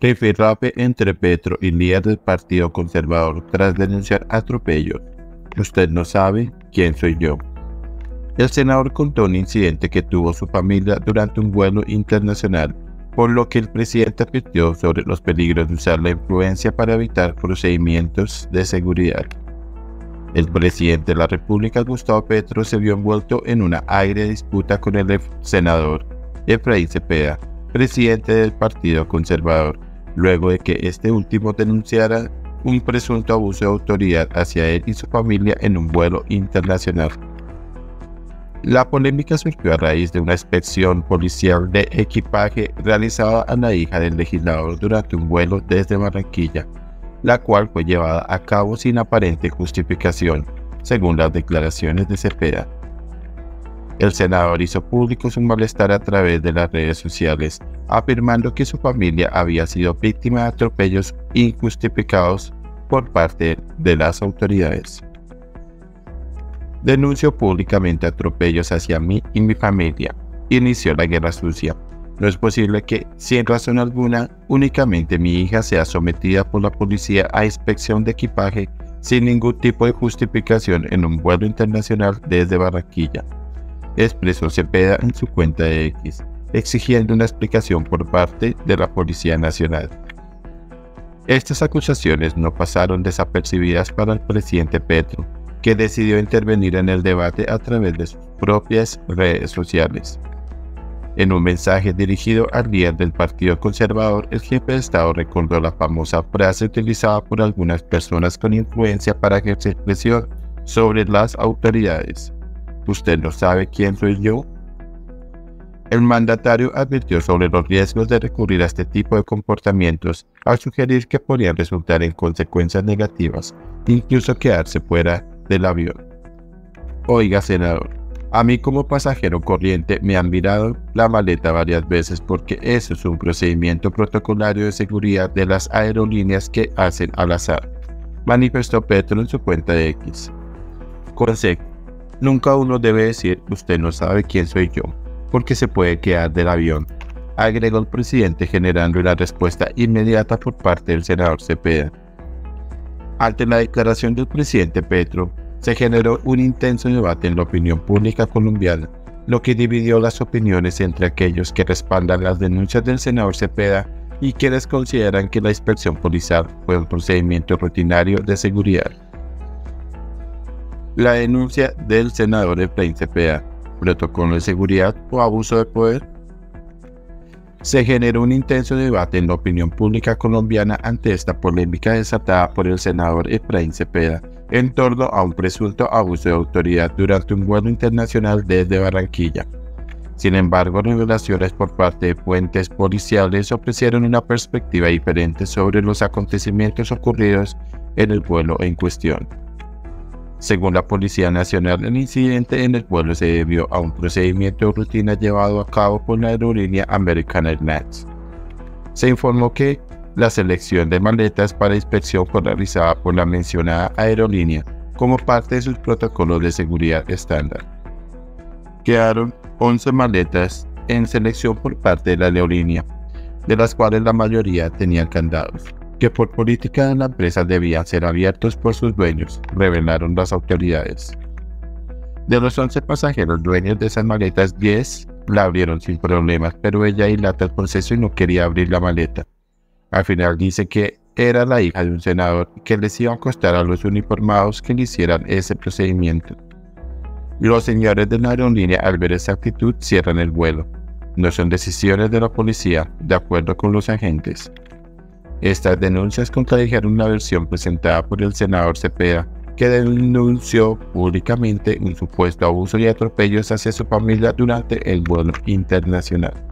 Rifirrafe entre Petro y líder del Partido Conservador tras denunciar atropellos. Usted no sabe quién soy yo. El senador contó un incidente que tuvo su familia durante un vuelo internacional, por lo que el presidente advirtió sobre los peligros de usar la influencia para evitar procedimientos de seguridad. El presidente de la República, Gustavo Petro, se vio envuelto en una aire disputa con el senador Efraín Cepeda, presidente del Partido Conservador, luego de que este último denunciara un presunto abuso de autoridad hacia él y su familia en un vuelo internacional. La polémica surgió a raíz de una inspección policial de equipaje realizada a la hija del legislador durante un vuelo desde Barranquilla, la cual fue llevada a cabo sin aparente justificación, según las declaraciones de Cepeda. El senador hizo público su malestar a través de las redes sociales, afirmando que su familia había sido víctima de atropellos injustificados por parte de las autoridades. Denuncio públicamente atropellos hacia mí y mi familia. Inició la guerra sucia. No es posible que, sin razón alguna, únicamente mi hija sea sometida por la policía a inspección de equipaje sin ningún tipo de justificación en un vuelo internacional desde Barranquilla expresó Cepeda en su cuenta de X, exigiendo una explicación por parte de la Policía Nacional. Estas acusaciones no pasaron desapercibidas para el presidente Petro, que decidió intervenir en el debate a través de sus propias redes sociales. En un mensaje dirigido al líder del Partido Conservador, el jefe de Estado recordó la famosa frase utilizada por algunas personas con influencia para ejercer presión sobre las autoridades. ¿Usted no sabe quién soy yo? El mandatario advirtió sobre los riesgos de recurrir a este tipo de comportamientos al sugerir que podrían resultar en consecuencias negativas, incluso quedarse fuera del avión. Oiga, senador, a mí como pasajero corriente me han mirado la maleta varias veces porque eso es un procedimiento protocolario de seguridad de las aerolíneas que hacen al azar, manifestó Petro en su cuenta de X. Consejo Nunca uno debe decir usted no sabe quién soy yo, porque se puede quedar del avión, agregó el presidente generando una respuesta inmediata por parte del senador Cepeda. Ante la declaración del presidente Petro, se generó un intenso debate en la opinión pública colombiana, lo que dividió las opiniones entre aquellos que respaldan las denuncias del senador Cepeda y quienes consideran que la inspección policial fue un procedimiento rutinario de seguridad. La denuncia del senador Efraín Cepeda, protocolo de seguridad o abuso de poder. Se generó un intenso debate en la opinión pública colombiana ante esta polémica desatada por el senador Efraín Cepeda en torno a un presunto abuso de autoridad durante un vuelo internacional desde Barranquilla. Sin embargo, revelaciones por parte de fuentes policiales ofrecieron una perspectiva diferente sobre los acontecimientos ocurridos en el vuelo en cuestión. Según la Policía Nacional, el incidente en el vuelo se debió a un procedimiento de rutina llevado a cabo por la aerolínea American Airlines. Se informó que la selección de maletas para inspección fue realizada por la mencionada aerolínea como parte de sus protocolos de seguridad estándar. Quedaron 11 maletas en selección por parte de la aerolínea, de las cuales la mayoría tenían candados que por política de la empresa debían ser abiertos por sus dueños, revelaron las autoridades. De los 11 pasajeros dueños de esas maletas, 10 la abrieron sin problemas, pero ella dilata el proceso y no quería abrir la maleta. Al final dice que era la hija de un senador y que les iba a costar a los uniformados que le hicieran ese procedimiento. Los señores de la aerolínea al ver esa actitud cierran el vuelo. No son decisiones de la policía, de acuerdo con los agentes. Estas denuncias contradijeron una versión presentada por el senador Cepeda, que denunció públicamente un supuesto abuso y atropellos hacia su familia durante el vuelo internacional.